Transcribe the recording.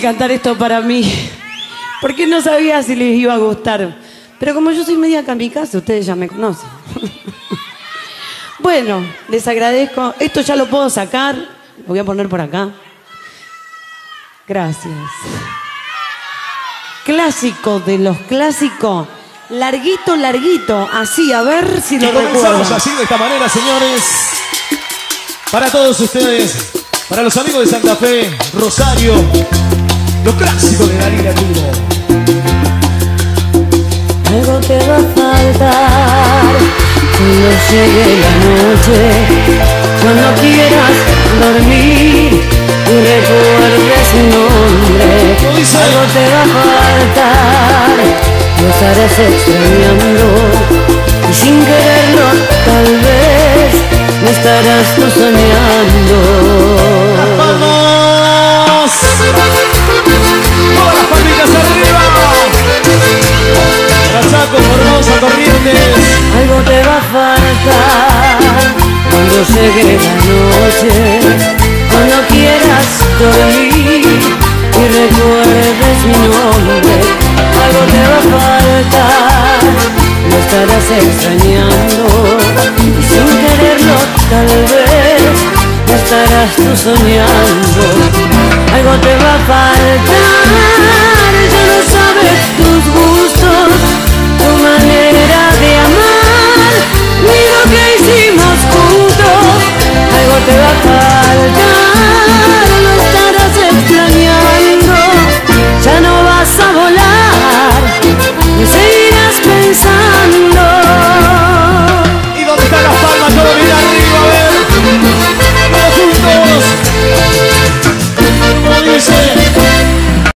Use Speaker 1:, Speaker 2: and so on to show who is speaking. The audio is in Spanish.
Speaker 1: cantar esto para mí, porque no sabía si les iba a gustar. Pero como yo soy media kamikaze, ustedes ya me conocen. Bueno, les agradezco. Esto ya lo puedo sacar. Lo voy a poner por acá. Gracias. Clásico de los clásicos. Larguito, larguito. Así, a ver si
Speaker 2: Y
Speaker 1: lo
Speaker 2: comenzamos así de esta manera, señores. Para todos ustedes, para los amigos de Santa Fe, Rosario, lo clásico de.
Speaker 1: Algo te va a faltar cuando llegue la noche, cuando quieras dormir y recuerdes su nombre. Algo te va a faltar, lo estarás extrañando y sin quererlo tal vez me estarás tú soñando. Cuando llegue la noche, cuando quieras dormir y recuerdes mi nombre. Algo te va a faltar, lo estarás extrañando y sin quererlo tal vez me estarás tú soñando. Algo te va a faltar